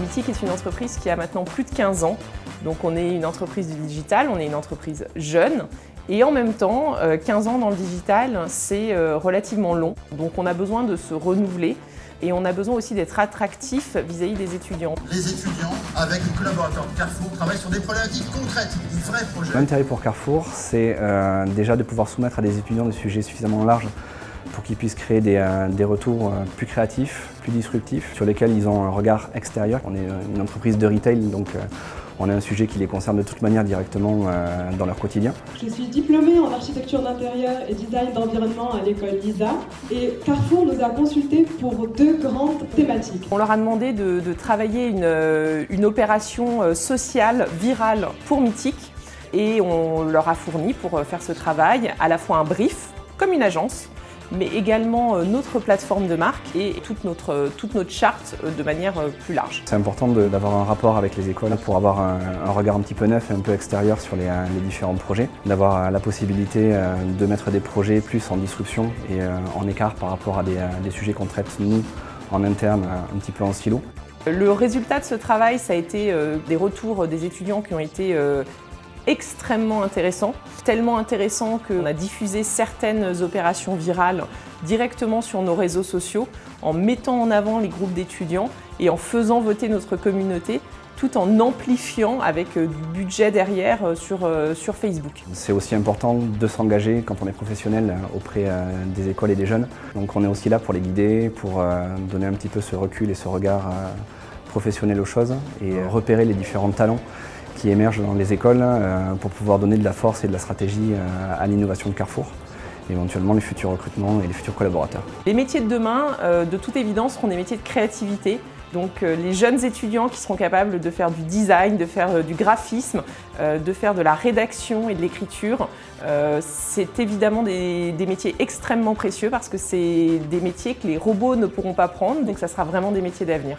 Mythic est une entreprise qui a maintenant plus de 15 ans. Donc on est une entreprise du digital, on est une entreprise jeune. Et en même temps, 15 euh, ans dans le digital, c'est euh, relativement long. Donc on a besoin de se renouveler et on a besoin aussi d'être attractif vis-à-vis des étudiants. Les étudiants, avec les collaborateurs de Carrefour, travaillent sur des problématiques concrètes, des vrais projets. L'intérêt pour Carrefour, c'est euh, déjà de pouvoir soumettre à des étudiants des sujets suffisamment larges pour qu'ils puissent créer des, des, retours plus créatifs, plus disruptifs, sur lesquels ils ont un regard extérieur. On est une entreprise de retail, donc on a un sujet qui les concerne de toute manière directement euh, dans leur quotidien. Je suis diplômée en architecture d'intérieur et design d'environnement à l'école LISA et Carrefour nous a consultés pour deux grandes thématiques. On leur a demandé de, travailler une, euh, une, opération euh, sociale virale pour Mythique et on leur a fourni pour faire ce travail à la fois un brief comme une agence mais également euh, notre plateforme de marque et toute notre, euh, toute notre charte euh, de manière plus large. C'est important d'avoir un rapport avec les écoles pour avoir un, regard un petit peu neuf et un peu extérieur sur les, différents projets, d'avoir la possibilité de mettre des projets plus en disruption et en écart par rapport à des, des sujets qu'on traite nous en interne un petit peu en silo. Le résultat de ce travail, ça a été des retours des étudiants qui ont été extrêmement intéressant, tellement intéressant qu'on a diffusé certaines opérations virales directement sur nos réseaux sociaux en mettant en avant les groupes d'étudiants et en faisant voter notre communauté tout en amplifiant avec euh, du budget derrière euh, sur, euh, sur Facebook. C'est aussi important de s'engager quand on est professionnel auprès des écoles et des jeunes. Donc on est aussi là pour les guider, pour donner un petit peu ce recul et ce regard professionnel aux choses et repérer les différents talents qui émergent dans les écoles euh, pour pouvoir donner de la force et de la stratégie euh, à l'innovation de Carrefour éventuellement les futurs recrutements et les futurs collaborateurs. Les métiers de demain, euh, de toute évidence, seront des métiers de créativité. Donc les jeunes étudiants qui seront capables de faire du design, de faire du graphisme, de faire de la rédaction et de l'écriture, c'est évidemment des, des, métiers extrêmement précieux parce que c'est des métiers que les robots ne pourront pas prendre, donc ça sera vraiment des métiers d'avenir.